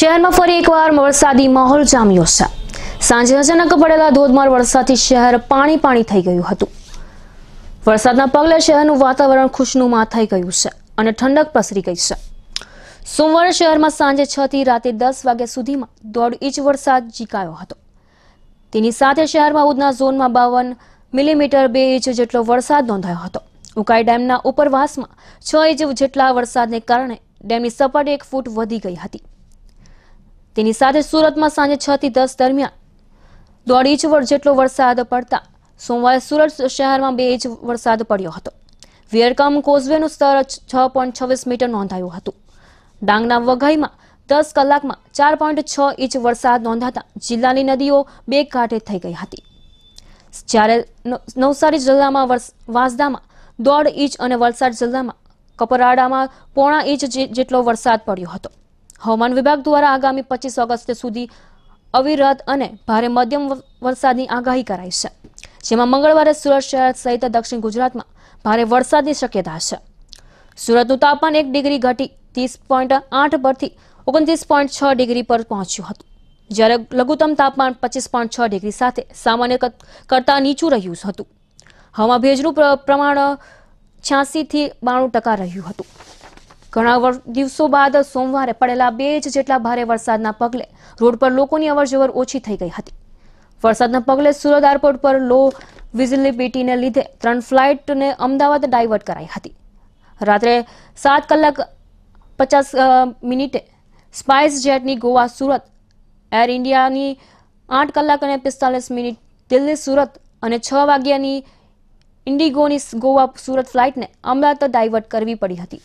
શહેરમાં ફરી એકવાર વરસાદી માહોલ જામ્યો છે. સાંજે અચાનક પડેલા ધોધમાર વરસાદથી શહેર પાણી પાણી થઈ ગયું હતું. વરસાદના પગલે શહેરનું વાતાવરણ ખુશનુમા થઈ ગયું છે અને ઠંડક પ્રસરી ગઈ છે. સોમવારે શહેરમાં સાંજે છ થી રાતે દસ વાગ્યા સુધીમાં દોઢ ઇંચ વરસાદ જીકાયો હતો. તેની સાથે શહેરમાં ઉધના ઝોનમાં બાવન મિલીમીટર બે ઇંચ જેટલો વરસાદ નોંધાયો હતો. ઉકાઈ ડેમના ઉપરવાસમાં છ ઇંચ જેટલા વરસાદને કારણે ડેમની સપાટી એક ફૂટ વધી ગઈ હતી. તેની સાથે સુરતમાં સાંજે છ થી દસ દરમિયાન દોઢ ઇંચ જેટલો વરસાદ પડતા સોમવારે સુરત શહેરમાં બે ઇંચ વરસાદ પડ્યો હતો. વિયરકમ કોઝવેનું સ્તર છ પોઈન્ટ છવ્વીસ મીટર નોંધાયું હતું. ડાંગના વઘઈમાં દસ કલાકમાં ચાર પોઈન્ટ છ ઇંચ વરસાદ નોંધાતા જિલ્લાની નદીઓ બે કાંઠે થઈ ગઈ હતી. જ્યારે નવસારી જિલ્લામાં વાંસદામાં દોઢ ઇંચ અને વલસાડ જિલ્લામાં કપરાડામાં પોણા ઇંચ જેટલો વરસાદ પડ્યો હતો. હવામાન વિભાગ દ્વારા આગામી પચીસ ઓગસ્ટ સુધી અવિરત અને ભારે મધ્યમ વરસાદની આગાહી કરાઈ છે. જેમાં મંગળવારે સુરત શહેર સહિત દક્ષિણ ગુજરાતમાં ભારે વરસાદની શક્યતા છે. સુરતનું તાપમાન એક ડિગ્રી ઘટી ત્રીસ પોઈન્ટ આઠ પરથી ઓગણત્રીસ પોઈન્ટ છ ડિગ્રી પર પહોંચ્યું હતું. જ્યારે લઘુત્તમ તાપમાન પચીસ પોઈન્ટ છ ડિગ્રી સાથે સામાન્ય કર- કરતાં નીચું રહ્યું હતું. હવામાં ભેજનું પ્ર- પ્રમાણ છ્યાસીથી બાણું ટકા રહ્યું હતું. ઘણા દિવસો બાદ સોમવારે પડેલા બે ઇંચ જેટલા ભારે વરસાદના પગલે રોડ પર લોકોની અવરજવર ઓછી થઈ ગઈ હતી. વરસાદના પગલે સુરત એરપોર્ટ પર લો વિઝિબિલિટીને લીધે ત્રણ ફ્લાઇટને અમદાવાદ ડાયવર્ટ કરાઈ હતી. રાત્રે સાત કલાક પચાસ મિનિટે સ્પાઇસ જેટની ગોવા સુરત, એર ઇન્ડિયાની આઠ કલાક અને પિસ્તાલીસ મિનિટ, દિલ્હી સુરત અને છ વાગ્યાની ઇન્ડિગોની ગોવા સુરત ફ્લાઇટને અમદાવાદ ડાયવર્ટ કરવી પડી હતી.